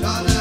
la